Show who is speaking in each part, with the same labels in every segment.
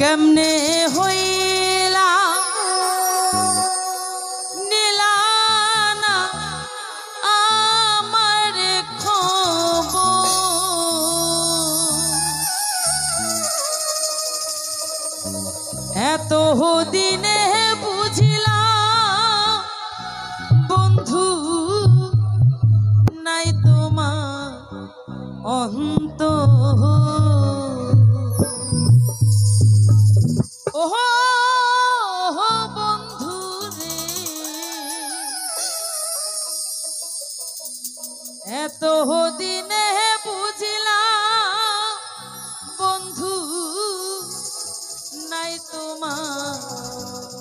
Speaker 1: কেমনে হইলা? নীলানা আমার খবর। এত দিনে বুঝিলাম বন্ধু নাই তোমার অন্ত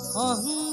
Speaker 1: নাই তোমার অন্ত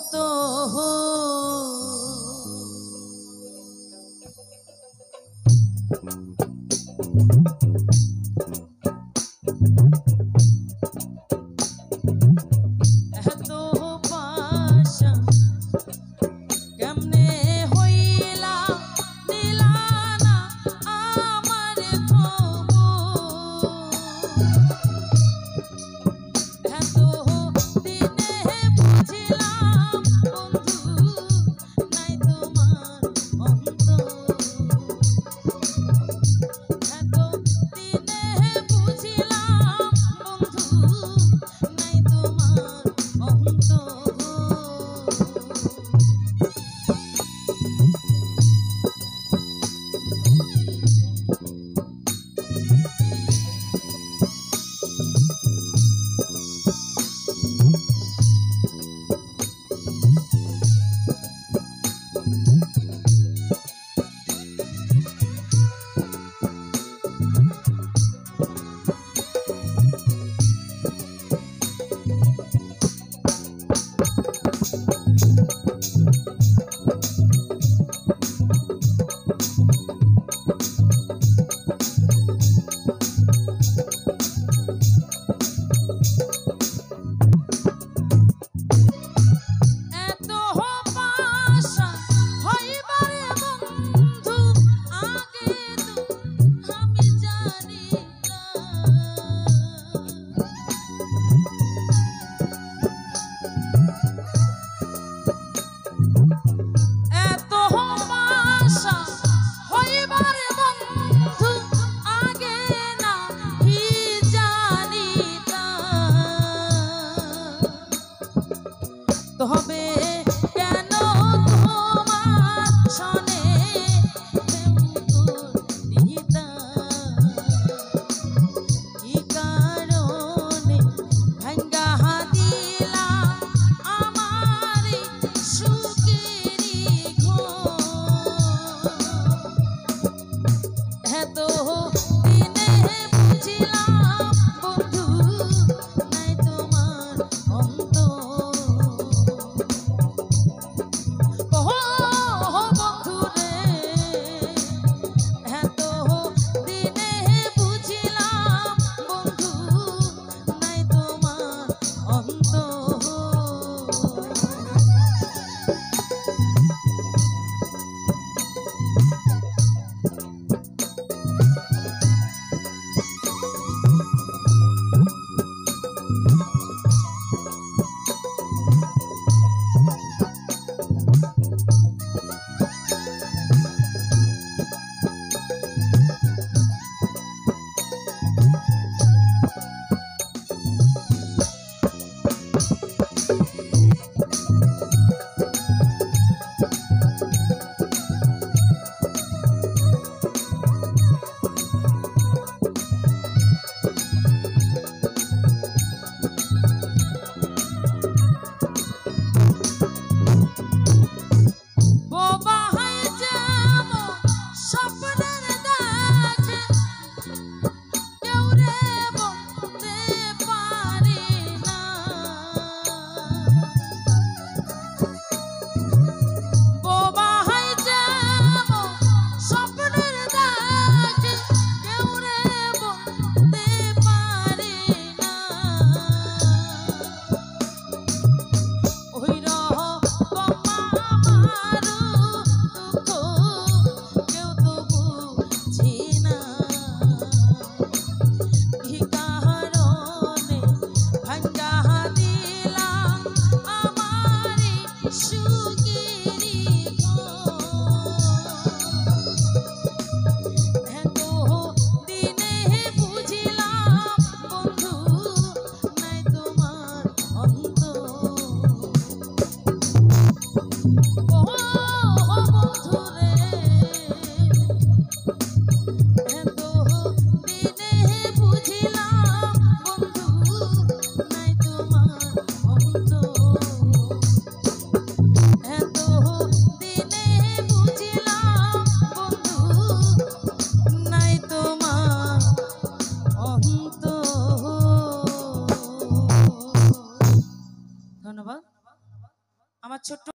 Speaker 1: so